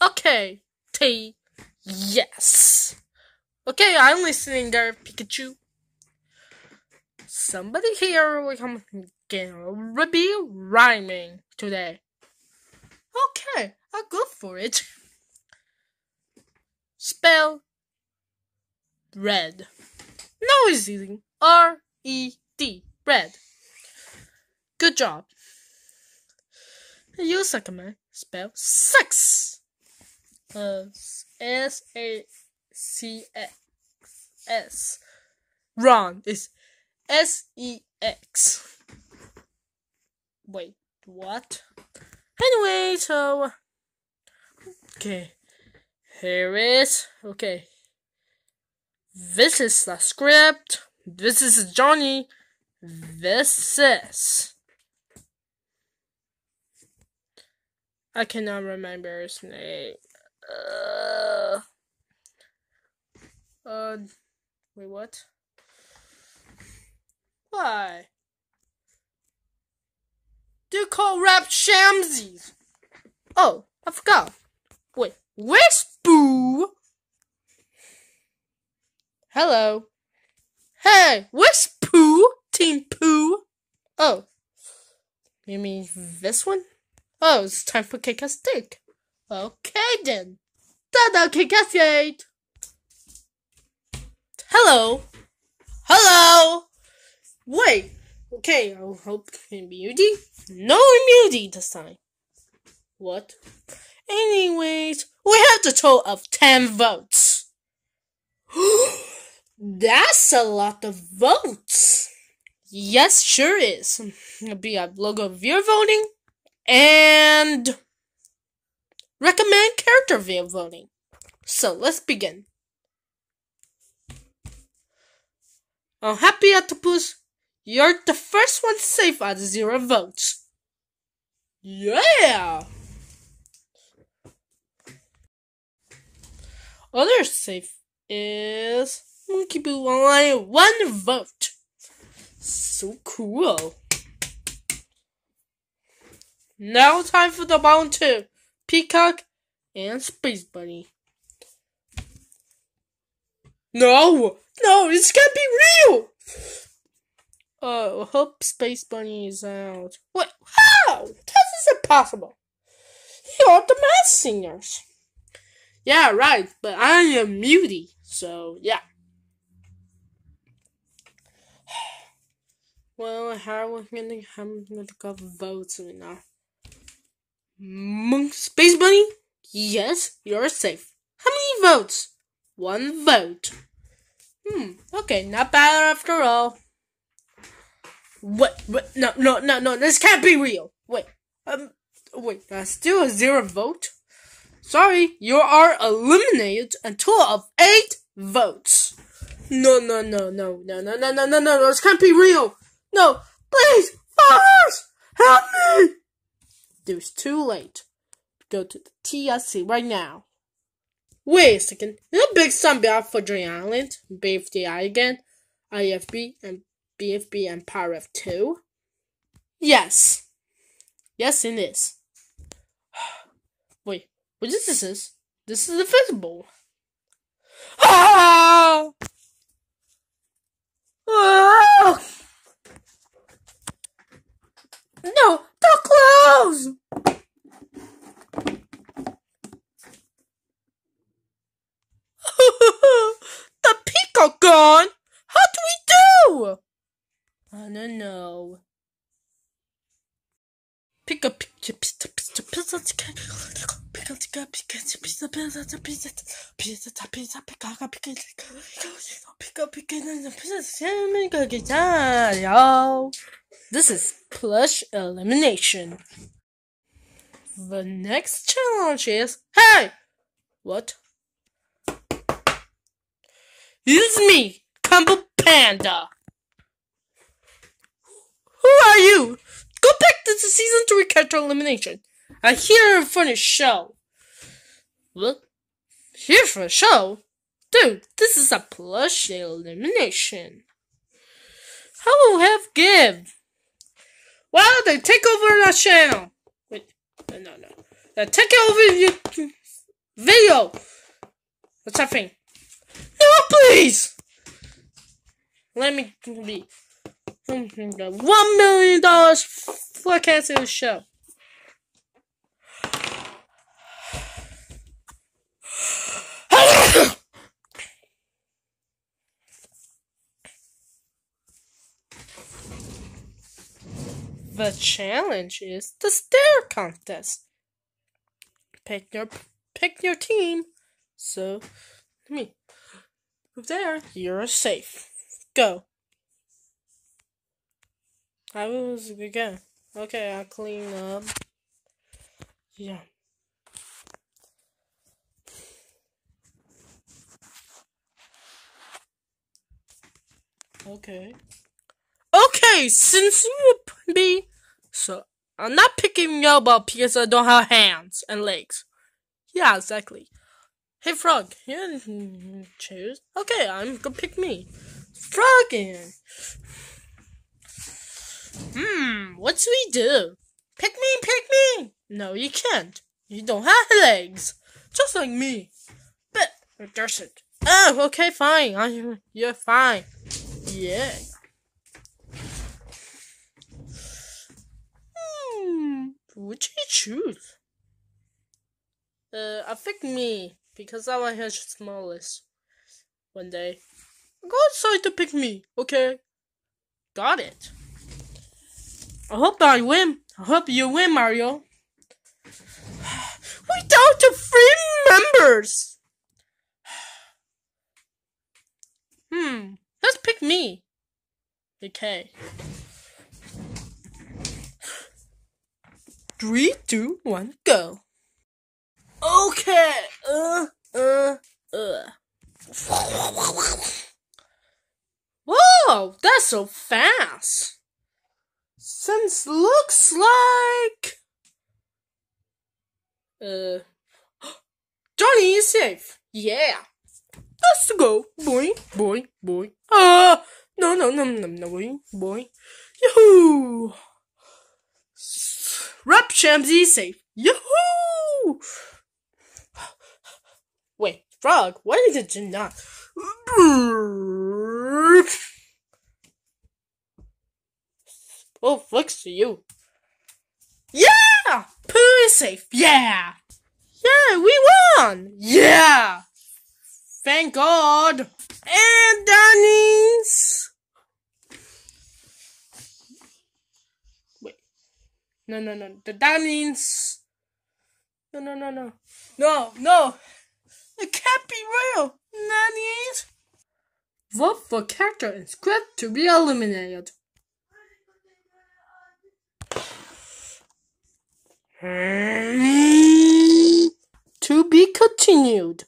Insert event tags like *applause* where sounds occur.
Okay, T. Yes. Okay, I'm listening there, Pikachu. Somebody here will come gonna be rhyming today. Okay, I'll go for it. Spell red. No, easy. R E D. Red. Good job. You second man. Spell sex. Uh, S A C S. Wrong. It's S E X. Wait, what? Anyway, so okay, here is okay. This is the script. This is Johnny. This is. I cannot remember his name. Uh, uh, wait, what? Why? Do call rap Shamsies? Oh, I forgot. Wait, where's Boo? Hello. Hey, where's Pooh? Team Pooh? Oh. You mean this one? Oh, it's time for Kick a Stick. Okay then. Tada, Kick a Hello. Hello. Wait. Okay, I hope immunity. No immunity this time. What? Anyways, we have the total of 10 votes. *gasps* That's a lot of votes. Yes, sure is. It'll be a logo of your voting and recommend character voting. So let's begin. Oh, happy octopus, you're the first one safe at zero votes. Yeah! Other safe is Monkey Boo Online, one vote. So cool. Now time for the two. Peacock and Space Bunny. No! No, this can't be real! Oh, uh, hope Space Bunny is out. What? How? This is impossible. You're the math singers. Yeah, right, but I am muty, so yeah. *sighs* Well, how are we gonna, am gonna go right now? Monk Space Bunny? Yes, you're safe. How many votes? One vote. Hmm, okay, not bad after all. What? What? No, no, no, no, this can't be real. Wait, um, wait, that's still a zero vote? Sorry, you are eliminated until of eight votes. No, no, no, no, no, no, no, no, no, no, this can't be real. No, please, fathers, help me. It's too late. Go to the TSC right now. Wait a second. You know Big Sun out for Dream Island, BFDI again, IFB, and BFB and Power of 2? Yes. Yes, it is. *sighs* Wait, what is this? This is invisible. *sighs* Ah! Ah! No, don't close! the peacock gone! How do we do? Know. Pick up picture, pizza, pizza, pizza, pizza, pizza, pizza, pizza, pizza, pizza, pizza, pizza, pizza, pick up pizza, pizza, pizza, yo. This is plush elimination. The next challenge is Hey! What? It's me, Combo Panda. Who are you? Go back to the season three character elimination. I hear for the show. What? Here for a show? Dude, this is a plush elimination. How will have give? Don't they take over the channel? Wait, no, no. They take over your Video! What's happening? No, please! Let me be. One million dollars for canceling the show. the challenge is the stare contest. Pick your pick your team. So, me there. You're safe. Go. I was again. Okay, I'll clean up. Yeah. Okay. Okay, since you be so I'm not picking you up because I don't have hands and legs. Yeah, exactly. Hey Frog, you choose? Okay, I'm gonna pick me. Froggin. Hmm, what do we do? Pick me, pick me! No, you can't. You don't have legs. Just like me. But, doesn't. Oh, okay, fine. I, you're fine. Yeah. Hmm, which you choose? Uh, I think me, because I want his smallest. One day. Go outside to pick me, okay? Got it. I hope I win. I hope you win, Mario. We down to three members. *sighs* Hmm. Let's pick me. Okay. *sighs* Three, two, one, go. Okay. Uh, uh, uh. *sighs* Whoa, that's so fast. Since looks like uh *gasps* Johnny is safe. Yeah. Let's go. Boy, boy, boy. Ah, uh, no, no, no, no, no, boy, boy. Yahoo! Rap Shamsy safe. Yahoo! Wait, frog, why did you not? Oh, flicks to you. Yeah! Pooh is safe. Yeah! Yeah, we won! Yeah! Thank God! And Danny's. Wait. No, no, no. The Danny's. No, no, no, no. No, no! It can't be real! Nannies! Vote for character and script to be eliminated. To be continued.